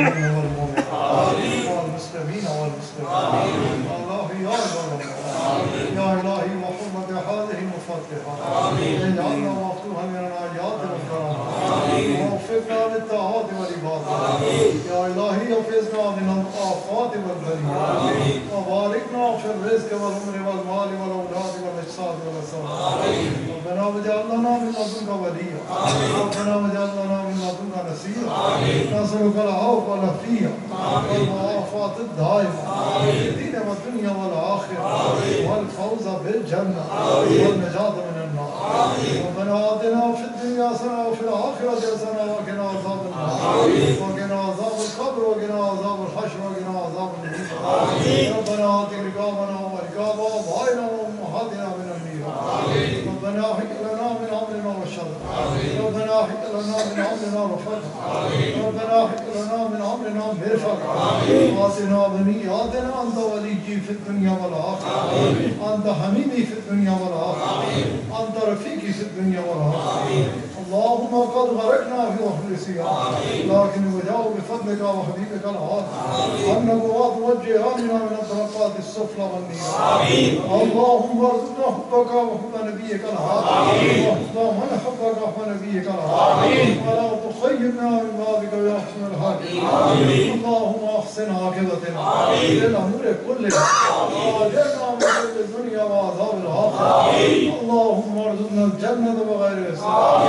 المؤمنين والمؤمنات والمسلمين والمسلمات الله يا رب يا إلهي وحرمة هذه المفاتحة اجعلنا مفتوحا من الآيات والكرامات ووفقنا للطاعات يا إلهي من الآفات والبليات وباركنا في الرزق والعمر والمال والأولاد والأجساد والأسرار ربنا من لدنك وليا ربنا لدنك نصيرا نسألك العفو والعافية. والمعافاة الدائمة الدين والدنيا والآخرة. والفوز بالجنة. والنجاة من النار. ربنا آتنا في الدنيا حسنة وفي الآخرة حسنة وقنا عذاب النار. وقنا عذاب القبر وقنا عذاب الحشر وقنا عذاب النار ربنا آت رقابنا ورقاب آبائنا وأمهاتنا من النيران ربنا ربنا حق لنا من عمرنا وفق ربنا حق لنا من عمرنا وفق واصلنا بنياتنا أنت وليجي في الدنيا والآخرة. أنت حميدي في الدنيا والآخرة. أنت رفيقي في الدنيا والآخرة. اللهم قد غرقنا في بحر السياح لكن وجاء بفضلك وحبيبك العاد ان نبوات والجيراننا من الطرقات السفلى والنيران اللهم ارزقنا حبك وحب نبيك العاد واحفظ من حبك وحب نبيك العاد ولا تخيبنا من بابك يا احسن الحاكمين اللهم احسن عاقبتنا للامور كلها واجرنا من الدنيا وعذاب الاخره اللهم ارزقنا الجنه بغير حساب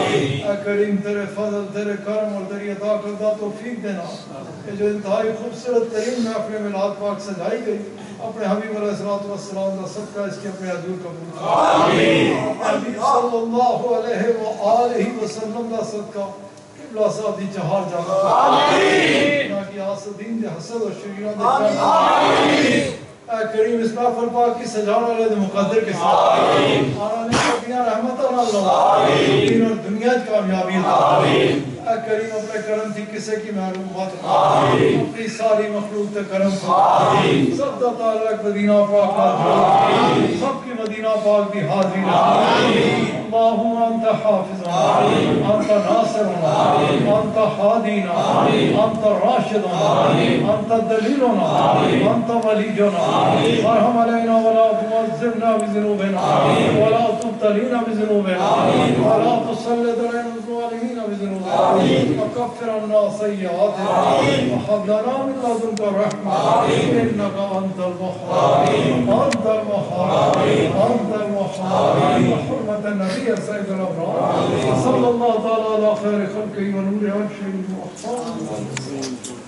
اے کریم تیرے فضل تیرے کرم اور تیری عطا کردہ توفیق دینا کہ جو انتہائی خوبصورت ترین محفل میلاد پاک سجائی گئی اپنے حبیب علیہ الصلوۃ والسلام کا صدقہ اس کے اپنے حضور قبول آمین. حبیب صلی اللہ علیہ وآلہ وسلم کا صدقہ قبلہ ساتھی چہار جانا آمین. نہ کہ آسدین دے حسد و شریران دے آمین. کریم اس نافر پاک کی سجانا لے دے مقدر کے ساتھ۔ آمین۔ آنا نے کبھیاں رحمت اللہ۔ آمین۔ دین اور دنیا کی کامیابی۔ آمین۔ اے کریم اپنے کرم تھی کسے کی معلومات آمین۔ اپنی ساری مخلوق تے کرم آمین۔ سب دا تعلق مدینہ پاک آمین۔ سب مدینہ پاک دی حاضری آمین۔ اللہم انت حافظنا انت ناصرنا انت حادینا انت راشدنا انت دلیلنا انت ولیجنا ارحم علینا ولا تمزرنا بذنوبنا ولا تبتلينا بذنوبنا ولا تسلط علينا الظالمين بذنوبنا وكفر عنا سيئاتنا وهب لنا من لدنك رحمة المحرم أنت المحرم أنت حرمة النبي سيد الأبرار. صلى الله تعالى على خير خلقه ونور وجهه وأحصائه